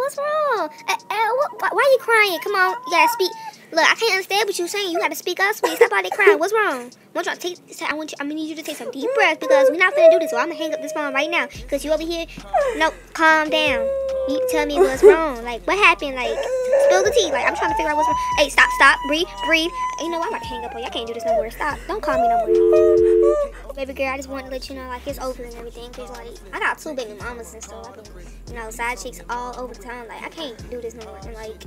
what's wrong? Uh, uh, what, why, are you crying? Come on, you gotta speak. Look, I can't understand what you're saying. You gotta speak up, sweetie. Stop all that crying. What's wrong? I want you to take. I want you. I'm gonna need you to take some deep breaths because we're not gonna do this. So I'm gonna hang up this phone right now because you over here. No, calm down. You tell me what's wrong. Like what happened? Like spill the tea. Like I'm trying to figure out what's wrong. Hey, stop, stop, breathe, breathe. You know? I'm about to hang up on you. I can't do this no more. Stop. Don't call me no more. Baby girl, I just wanted to let you know like it's over and everything. Cause like I got two baby mamas and stuff. Like, you know, side chicks all over town. Like I can't do this no more. And like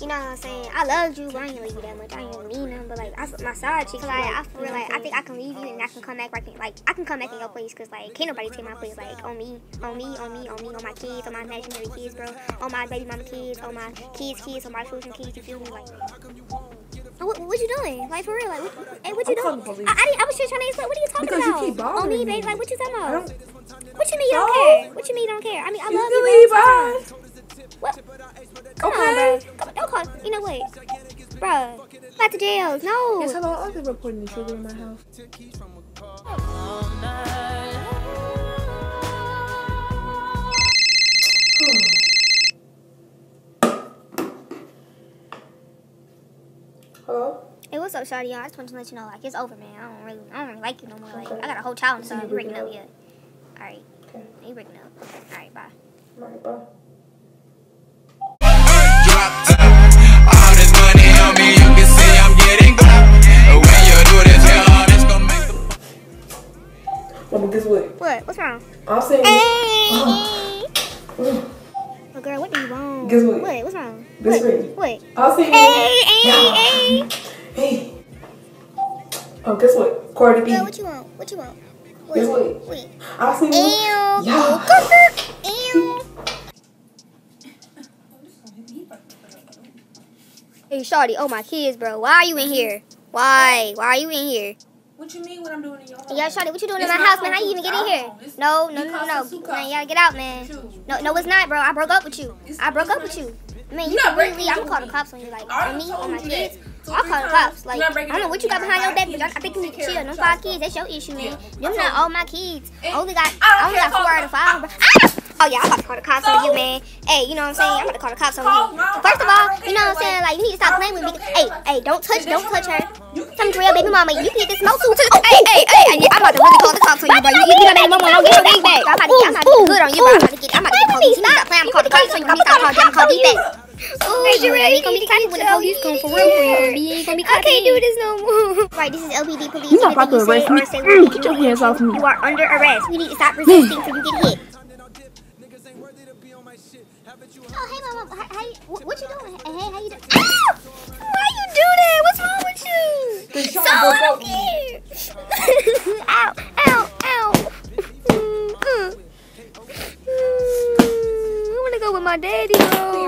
you know what I'm saying? I loved you, but I ain't leave you that much. I ain't mean them, but like I, my side chick, like I feel like I think I can leave you and I can come back right, like I can come back in your place, cause like can't nobody take my place, like on me, on me, on me, on me, on my kids, on my imaginary kids, bro, on my baby mama kids, on my kids, kids, on my children kids. You feel me? Like, what, what you doing? Like for real? Like, what, hey, what you I'm doing? I, I, I was just trying to explain. What are you talking Because you about? Oh, keep bothering on me, baby. Like, what you talking I about? don't. What you mean you don't So? care? What you mean you don't care? I mean, I You love you. bro. What? Come on, Okay. bro. Come on, don't call. You know what, bro? Back to jails. No. Yes, hello. I'll be reporting the sugar in my house. Hey, what's up, Shawty? I just wanted to let you know, like, it's over, man. I don't really, I don't really like you no more. Like, I got a whole child inside. you You breaking breaking up, yeah. All right. Okay. You breaking up. All right, bye. Alright, bye. drop top. All this money on me, you can see I'm getting guap. When you do this, yeah, it's gonna make the Mama, guess what? What? What's wrong? I'm saying. Hey. Oh, girl, what do you want? Guess what? What? What's wrong? Guess what? what? I'll say. Hey, hey, hey. Hey. Oh, guess what? Cardi B. Girl, what you want? What you want? What? Guess what? What? I'll say. Ew. Yeah. Ew. Hey, Shawty. Oh, my kids, bro. Why are you in here? Why? Why are you in here? What you mean what I'm doing in your home? Yeah, Shawty, what you doing It's in my my house, man? How you even get in here? It's- No, no, no, no, us no. Man, you gotta get out, man. No, no, it's not, bro. I broke up with you. It's- I broke it's up with you. Man, you You're can not really breaking I'm with calling the cops on you, like I on me, told on my kids. I'll call the cops. Like, I don't know what you got behind your back, but I, I think you need to chill. Them five kids, that's your issue, man. Them not all my kids. I only got, I only got four out of five. Ah! Oh yeah, I'm about to call the cops on you, man. Hey, you know what I'm saying? I'm about to call the cops on you. First of all, you know what I'm saying? like, you need to stop playing with me. Hey, hey, don't touch, don't touch her. You Some it baby mama. You can get this smoke too. Hey, hey, hey, hey, I'm about to really call the cops on you, bro. You get my baby mama, don't get her wig back. I'm about to get, I'm about to get good on you, bro. I'm about to get, I'm about to get police. You need to stop playing. I'm gonna call the cops on you. You need to stop calling. I'm gonna call back. Ooh, you ain't gonna be clapping when the police come for real for you. You ain't gonna be clapping. I can't do this no more. Right, this is LBD police. You're not about to arrest me. Mm, will get your hands off me. You are under arrest. You need to stop resisting till you get hit. Oh, hey, mama. How, how you, what, what you doing? Hey, how you doing? Ow! Why you do that? What's wrong with you? So y'all broke I up. don't ow, ow, ow. Mm, mm. Mm, I want to go with my daddy, though.